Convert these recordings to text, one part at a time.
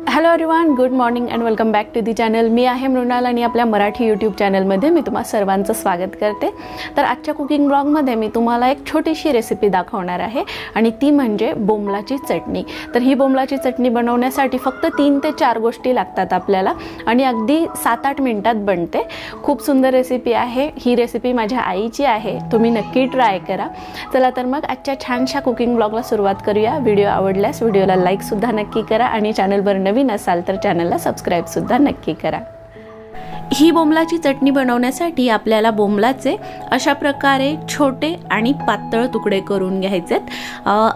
Hello everyone good morning and welcome back to the channel मी आहे मृणाल आणि आपल्या Marathi YouTube चॅनलमध्ये मी तुम्हा सर्वांचं स्वागत करते. तर आजच्या कुकिंग ब्लॉगमध्ये मी तुम्हाला एक छोटीशी रेसिपी दाखवणार आहे आणि ती म्हणजे बोंबलाची चटणी. तर ही बोंबलाची चटणी बनवण्यासाठी फक्त तीन ते चार गोष्टी लागतात आपल्याला आणि अगदी सात आठ मिनटात बनते. खूप सुंदर रेसिपी आहे. ही रेसिपी माझ्या आईची आहे. तुम्ही नक्की ट्राय करा. चला तर मग आजच्या छानशा कुकिंग ब्लॉगला सुरुवात करूया. व्हिडिओ आवडल्यास व्हिडिओला लाईकसुद्धा नक्की करा आणि चॅनलवर नवीन असाल तर चॅनलला सबस्क्राईबसुद्धा नक्की करा. ही बोंबलाची चटणी बनवण्यासाठी आपल्याला बोंबलाचे अशा प्रकारे छोटे आणि पातळ तुकडे करून घ्यायचेत.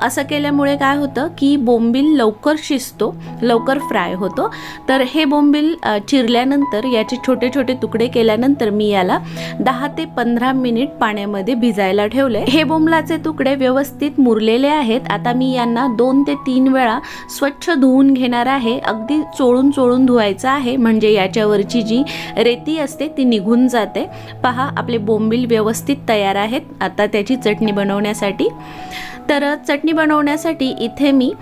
असं केल्यामुळे काय होतं की बोंबील लवकर शिजतो लवकर फ्राय होतो. तर हे बोंबील चिरल्यानंतर याचे छोटे छोटे तुकडे केल्यानंतर मी याला दहा ते पंधरा मिनिट पाण्यामध्ये भिजायला ठेवले. हे बोंबलाचे तुकडे व्यवस्थित मुरलेले आहेत. आता मी यांना दोन ते तीन वेळा स्वच्छ धुवून घेणार आहे. अगदी चोळून चोळून धुवायचं आहे. म्हणजे याच्यावरची जी रेती असते ती निघून जाते. पहा आपले बोंबील व्यवस्थित तयार आहेत. आता त्याची चटणी बनवण्यासाठी. तर चटणी बनवण्यासाठी इथे मी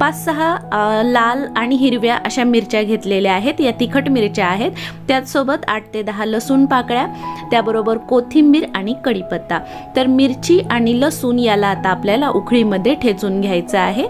पाच सहा लाल आणि हिरव्या अशा मिरच्या घेतलेल्या आहेत. या तिखट मिरच्या आहेत. त्याचसोबत आठ ते दहा लसूण पाकळ्या त्याबरोबर कोथिंबीर आणि कढीपत्ता. तर मिरची आणि लसूण याला आता आपल्याला उखळीमध्ये ठेचून घ्यायचं आहे.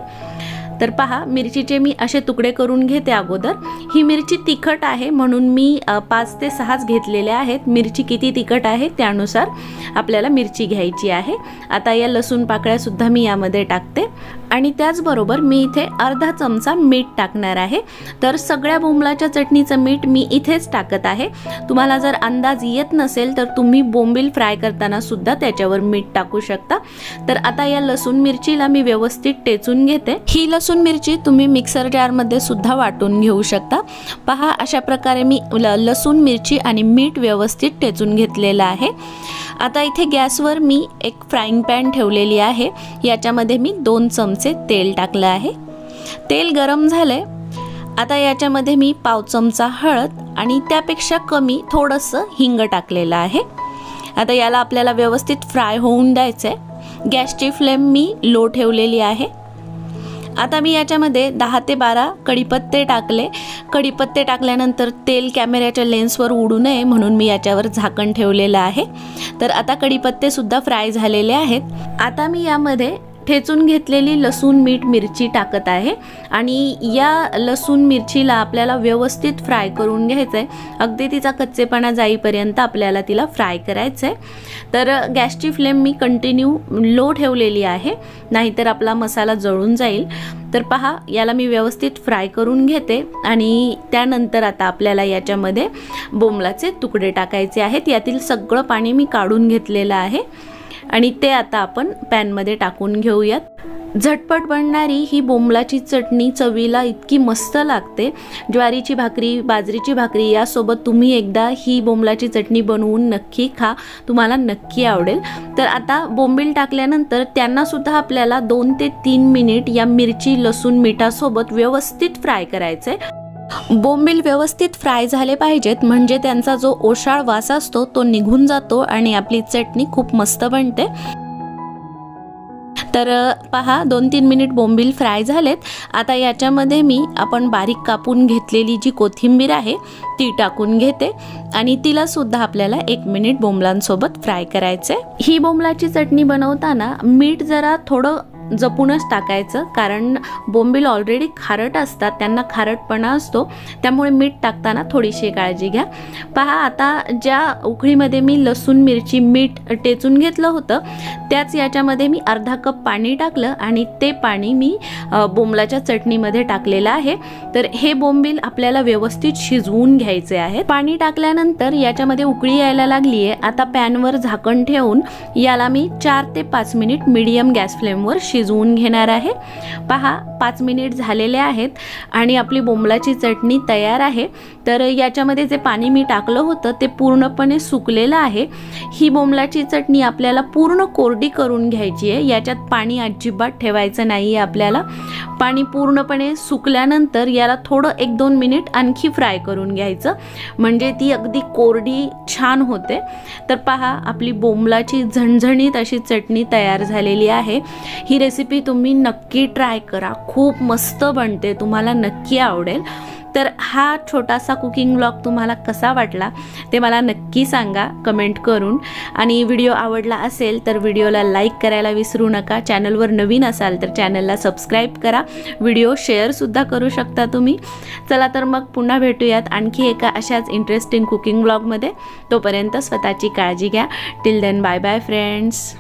तर पहा मिरचीचे मी असे तुकडे करून घेते अगोदर. ही मिरची तिखट आहे म्हणून मी पाच ते सहाच घेतलेल्या आहेत. मिरची किती तिखट आहे त्यानुसार आपल्याला मिरची घ्यायची आहे. आता या लसूण पाकळ्यासुद्धा मी यामध्ये टाकते. आणि त्याचबरोबर मी इथे अर्धा चमचा मीठ टाकणार आहे. तर सगळ्या बोंबलाच्या चटणीचं मीठ मी इथेच टाकत आहे. तुम्हाला जर अंदाज येत नसेल तर तुम्ही बोंबील फ्राय करताना सुद्धा त्याच्यावर मीठ टाकू शकता. तर आता या लसूण मिरचीला मी व्यवस्थित टेचून घेते. ही लसूण मिरची तुम्ही मिक्सर जारमध्ये सुद्धा वाटून घेऊ शकता. पहा अशा प्रकारे मी लसूण मिरची आणि मीठ व्यवस्थित टेचून घेतलेलं आहे. आता इथे गॅसवर मी एक फ्राईंग पॅन ठेवलेली आहे. याच्यामध्ये मी दोन चमचे तेल टाकलं आहे. तेल गरम झालंय. आता याच्यामध्ये मी पाव चमचा हळद आणि त्यापेक्षा कमी थोडंसं हिंग टाकलेलं आहे. आता याला आपल्याला व्यवस्थित फ्राय होऊन द्यायचं आहे गॅसची फ्लेम मी लो ठेवलेली आहे. आता मी याच्यामध्ये दहा ते बारा कढीपत्ते टाकले. कढीपत्ते टाकल्यानंतर तेल कॅमेऱ्याच्या लेन्सवर उडू नये म्हणून मी याच्यावर झाकण ठेवलेलं आहे. तर आता कढीपत्तेसुद्धा फ्राय झालेले आहेत. आता मी यामध्ये ठेचून घेतलेली लसूण मीठ मिरची टाकत आहे. आणि या लसूण मिरचीला आपल्याला व्यवस्थित फ्राय करून घ्यायचं आहे अगदी तिचा कच्चेपणा जाईपर्यंत आपल्याला तिला फ्राय करायचं आहे तर गॅसची फ्लेम मी कंटिन्यू लो ठेवलेली आहे. नाहीतर आपला मसाला जळून जाईल. तर पहा याला मी व्यवस्थित फ्राय करून घेते. आणि त्यानंतर आता आपल्याला याच्यामध्ये बोंबलाचे तुकडे टाकायचे आहेत. यातील सगळं पाणी मी काढून घेतलेलं आहे. आणि ते आता आपण पॅनमध्ये टाकून घेऊयात. झटपट बनणारी ही बोंबलाची चटणी चवीला इतकी मस्त लागते. ज्वारीची भाकरी बाजरीची भाकरी यासोबत तुम्ही एकदा ही बोंबलाची चटणी बनवून नक्की खा. तुम्हाला नक्की आवडेल. तर आता बोंबील टाकल्यानंतर त्यांनासुद्धा आपल्याला दोन ते तीन मिनिट या मिरची लसूण मिठासोबत व्यवस्थित फ्राय करायचं आहे बोंबील व्यवस्थित फ्राय झाले पाहिजेत म्हणजे त्यांचा जो ओशाळ वास असतो तो निघून जातो आणि आपली चटणी खूप मस्त बनते. तर पहा दोन तीन मिनिट बोंबील फ्राय झालेत. आता याच्यामध्ये मी आपण बारीक कापून घेतलेली जी कोथिंबीर आहे ती टाकून घेते आणि तिला सुद्धा आपल्याला एक मिनिट बोंबलांसोबत फ्राय करायचं आहे ही बोंबलाची चटणी बनवताना मीठ जरा थोडं जपूनच टाकायचं. कारण बोंबील ऑलरेडी खारट असतात त्यांना खारटपणा असतो. त्यामुळे मीठ टाकताना थोडीशी काळजी घ्या. पहा आता ज्या उकळीमध्ये मी लसूण मिरची मीठ टेचून घेतलं होतं त्याच याच्यामध्ये मी अर्धा कप पाणी टाकलं आणि ते पाणी मी बोंबलाच्या चटणीमध्ये टाकलेलं आहे. तर हे बोंबील आपल्याला व्यवस्थित शिजवून घ्यायचे आहे पाणी टाकल्यानंतर याच्यामध्ये उकळी यायला लागली आहे आता पॅनवर झाकण ठेवून याला मी चार ते पाच मिनिट मीडियम गॅस फ्लेमवर शिजवून घेणार आहे. पहा पाच मिनिट झालेले आहेत आणि आपली बोंबलाची चटणी तयार आहे. तर याच्यामध्ये जे पाणी मी टाकलं होतं ते पूर्णपणे सुकलेलं आहे. ही बोंबलाची चटणी आपल्याला पूर्ण कोरडी करून घ्यायची आहे. याच्यात पाणी अजिबात ठेवायचं नाही आहे आपल्याला. पाणी पूर्णपणे सुकल्यानंतर याला थोडं एक दोन मिनिट आणखी फ्राय करून घ्यायचं. म्हणजे ती अगदी कोरडी छान होते. तर पहा आपली बोंबलाची झणझणीत अशी चटणी तयार झालेली आहे. ही रेसिपी तुम्ही नक्की ट्राय करा. खूप मस्त बनते तुम्हाला नक्की आवडेल. तर हा छोटासा कुकिंग ब्लॉग तुम्हाला कसा वाटला ते मला नक्की सांगा कमेंट करून. आणि व्हिडिओ आवडला असेल तर व्हिडिओला लाईक करायला विसरू नका. चॅनलवर नवीन असाल तर चॅनलला सबस्क्राईब करा. व्हिडिओ शेअरसुद्धा करू शकता तुम्ही. चला तर मग पुन्हा भेटूयात आणखी एका अशाच इंटरेस्टिंग कुकिंग ब्लॉगमध्ये तोपर्यंत स्वतःची काळजी घ्या. Till then bye bye friends